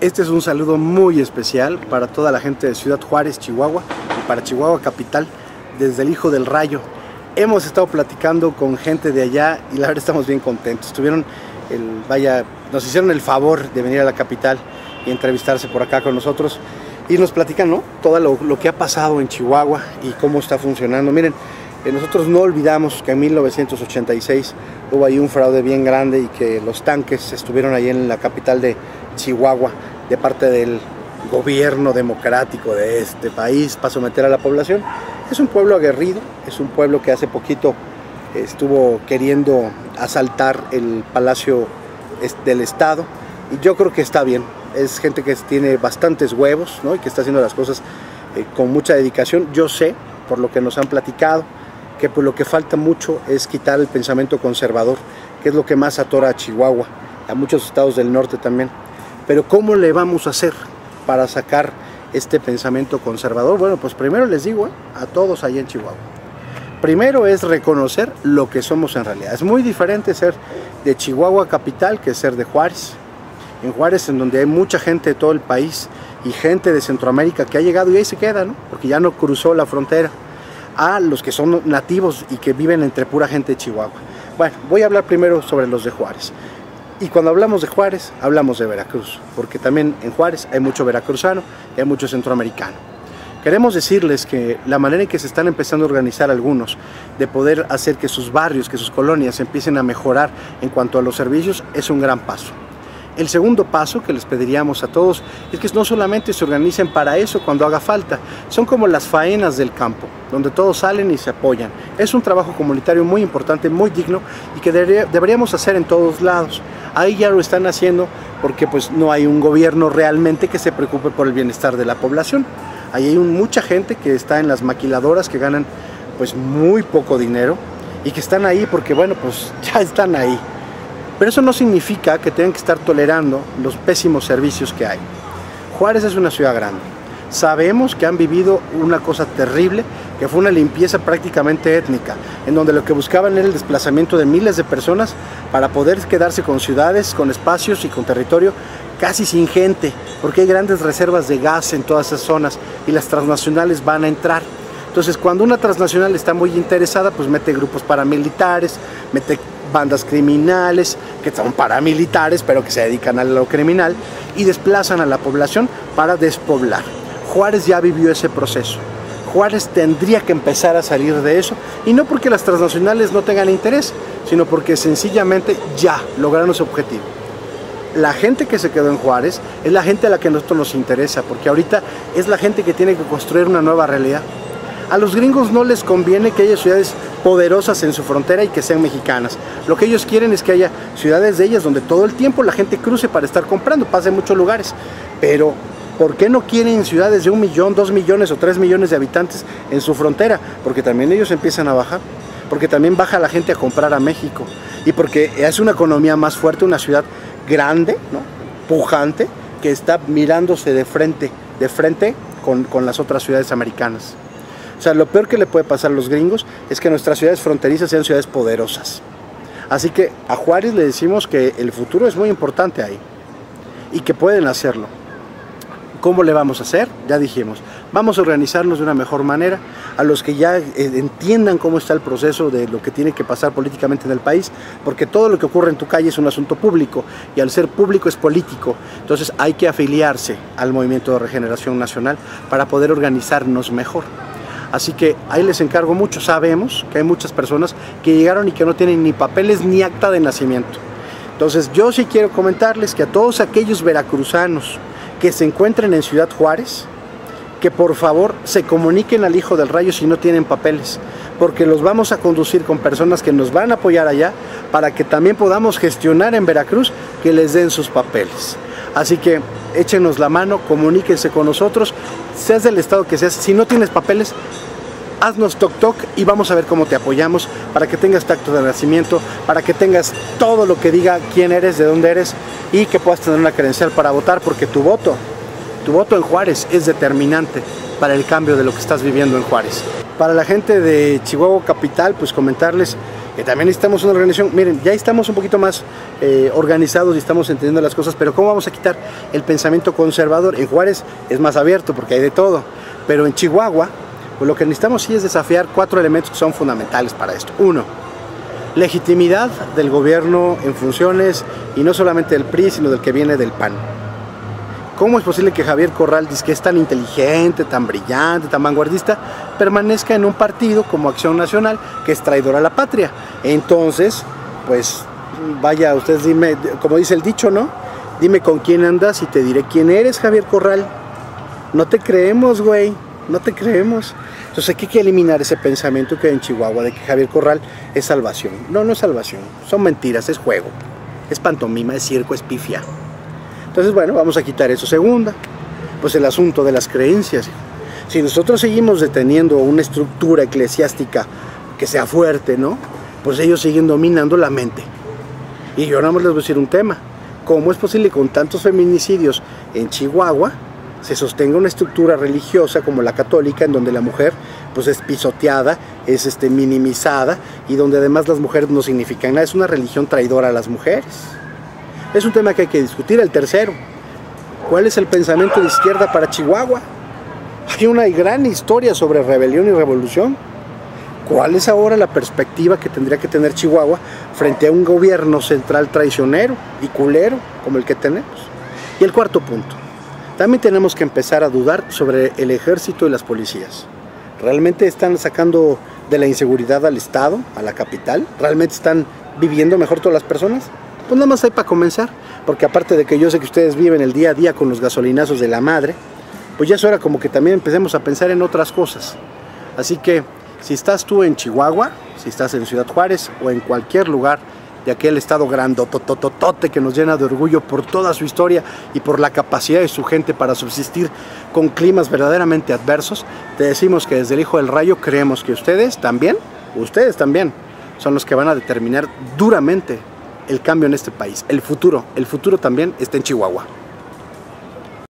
Este es un saludo muy especial para toda la gente de Ciudad Juárez, Chihuahua, y para Chihuahua Capital, desde el Hijo del Rayo. Hemos estado platicando con gente de allá y la verdad estamos bien contentos. Tuvieron el, vaya, nos hicieron el favor de venir a la capital y entrevistarse por acá con nosotros y nos platican ¿no? todo lo, lo que ha pasado en Chihuahua y cómo está funcionando. Miren, eh, nosotros no olvidamos que en 1986 hubo ahí un fraude bien grande y que los tanques estuvieron ahí en la capital de Chihuahua de parte del gobierno democrático de este país para someter a la población. Es un pueblo aguerrido, es un pueblo que hace poquito estuvo queriendo asaltar el Palacio del Estado y yo creo que está bien. Es gente que tiene bastantes huevos ¿no? y que está haciendo las cosas eh, con mucha dedicación. Yo sé, por lo que nos han platicado, que pues lo que falta mucho es quitar el pensamiento conservador, que es lo que más atora a Chihuahua, a muchos estados del norte también. Pero ¿cómo le vamos a hacer para sacar este pensamiento conservador? Bueno, pues primero les digo ¿eh? a todos allá en Chihuahua. Primero es reconocer lo que somos en realidad. Es muy diferente ser de Chihuahua capital que ser de Juárez. En Juárez, en donde hay mucha gente de todo el país y gente de Centroamérica que ha llegado y ahí se queda, ¿no? Porque ya no cruzó la frontera a los que son nativos y que viven entre pura gente de Chihuahua. Bueno, voy a hablar primero sobre los de Juárez. Y cuando hablamos de Juárez, hablamos de Veracruz, porque también en Juárez hay mucho veracruzano y hay mucho centroamericano. Queremos decirles que la manera en que se están empezando a organizar algunos, de poder hacer que sus barrios, que sus colonias empiecen a mejorar en cuanto a los servicios, es un gran paso. El segundo paso que les pediríamos a todos es que no solamente se organicen para eso cuando haga falta, son como las faenas del campo, donde todos salen y se apoyan. Es un trabajo comunitario muy importante, muy digno y que deberíamos hacer en todos lados. Ahí ya lo están haciendo porque pues no hay un gobierno realmente que se preocupe por el bienestar de la población. Ahí hay mucha gente que está en las maquiladoras que ganan pues muy poco dinero y que están ahí porque bueno pues ya están ahí. Pero eso no significa que tengan que estar tolerando los pésimos servicios que hay. Juárez es una ciudad grande. Sabemos que han vivido una cosa terrible, que fue una limpieza prácticamente étnica, en donde lo que buscaban era el desplazamiento de miles de personas para poder quedarse con ciudades, con espacios y con territorio casi sin gente, porque hay grandes reservas de gas en todas esas zonas y las transnacionales van a entrar. Entonces, cuando una transnacional está muy interesada, pues mete grupos paramilitares, mete bandas criminales, que son paramilitares, pero que se dedican a lo criminal, y desplazan a la población para despoblar. Juárez ya vivió ese proceso. Juárez tendría que empezar a salir de eso, y no porque las transnacionales no tengan interés, sino porque sencillamente ya lograron su objetivo. La gente que se quedó en Juárez es la gente a la que a nosotros nos interesa, porque ahorita es la gente que tiene que construir una nueva realidad. A los gringos no les conviene que haya ciudades poderosas en su frontera y que sean mexicanas. Lo que ellos quieren es que haya ciudades de ellas donde todo el tiempo la gente cruce para estar comprando, pasa en muchos lugares. Pero, ¿por qué no quieren ciudades de un millón, dos millones o tres millones de habitantes en su frontera? Porque también ellos empiezan a bajar, porque también baja la gente a comprar a México y porque es una economía más fuerte, una ciudad grande, ¿no? pujante, que está mirándose de frente, de frente con, con las otras ciudades americanas. O sea, lo peor que le puede pasar a los gringos es que nuestras ciudades fronterizas sean ciudades poderosas. Así que a Juárez le decimos que el futuro es muy importante ahí y que pueden hacerlo. ¿Cómo le vamos a hacer? Ya dijimos, vamos a organizarnos de una mejor manera. A los que ya eh, entiendan cómo está el proceso de lo que tiene que pasar políticamente en el país, porque todo lo que ocurre en tu calle es un asunto público y al ser público es político. Entonces hay que afiliarse al Movimiento de Regeneración Nacional para poder organizarnos mejor. Así que ahí les encargo mucho. Sabemos que hay muchas personas que llegaron y que no tienen ni papeles ni acta de nacimiento. Entonces yo sí quiero comentarles que a todos aquellos veracruzanos que se encuentren en Ciudad Juárez, que por favor se comuniquen al Hijo del Rayo si no tienen papeles, porque los vamos a conducir con personas que nos van a apoyar allá para que también podamos gestionar en Veracruz que les den sus papeles. Así que échenos la mano, comuníquense con nosotros, seas del estado que seas, si no tienes papeles, haznos toc toc y vamos a ver cómo te apoyamos para que tengas tacto de nacimiento, para que tengas todo lo que diga quién eres, de dónde eres y que puedas tener una credencial para votar porque tu voto, tu voto en Juárez es determinante para el cambio de lo que estás viviendo en Juárez. Para la gente de Chihuahua Capital, pues comentarles que también necesitamos una organización. Miren, ya estamos un poquito más eh, organizados y estamos entendiendo las cosas, pero ¿cómo vamos a quitar el pensamiento conservador? En Juárez es más abierto porque hay de todo, pero en Chihuahua, pues lo que necesitamos sí es desafiar cuatro elementos que son fundamentales para esto. Uno, legitimidad del gobierno en funciones y no solamente del PRI, sino del que viene del PAN. ¿Cómo es posible que Javier Corral, que es tan inteligente, tan brillante, tan vanguardista, permanezca en un partido como Acción Nacional que es traidor a la patria? Entonces, pues vaya, ustedes dime, como dice el dicho, ¿no? Dime con quién andas y te diré quién eres, Javier Corral. No te creemos, güey, no te creemos. Entonces hay que eliminar ese pensamiento que hay en Chihuahua de que Javier Corral es salvación. No, no es salvación, son mentiras, es juego, es pantomima, es circo, es pifia. Entonces, bueno, vamos a quitar eso. Segunda, pues el asunto de las creencias. Si nosotros seguimos deteniendo una estructura eclesiástica que sea fuerte, ¿no? Pues ellos siguen dominando la mente. Y yo nada más les voy a decir un tema. ¿Cómo es posible que con tantos feminicidios en Chihuahua se sostenga una estructura religiosa como la católica en donde la mujer pues es pisoteada, es este, minimizada y donde además las mujeres no significan nada? Es una religión traidora a las mujeres. Es un tema que hay que discutir. El tercero, ¿cuál es el pensamiento de izquierda para Chihuahua? Hay una gran historia sobre rebelión y revolución. ¿Cuál es ahora la perspectiva que tendría que tener Chihuahua frente a un gobierno central traicionero y culero como el que tenemos? Y el cuarto punto, también tenemos que empezar a dudar sobre el ejército y las policías. ¿Realmente están sacando de la inseguridad al Estado, a la capital? ¿Realmente están viviendo mejor todas las personas? Pues nada más hay para comenzar, porque aparte de que yo sé que ustedes viven el día a día con los gasolinazos de la madre, pues ya es hora como que también empecemos a pensar en otras cosas. Así que si estás tú en Chihuahua, si estás en Ciudad Juárez o en cualquier lugar de aquel estado grandotototote que nos llena de orgullo por toda su historia y por la capacidad de su gente para subsistir con climas verdaderamente adversos, te decimos que desde el Hijo del Rayo creemos que ustedes también, ustedes también, son los que van a determinar duramente el cambio en este país. El futuro, el futuro también está en Chihuahua.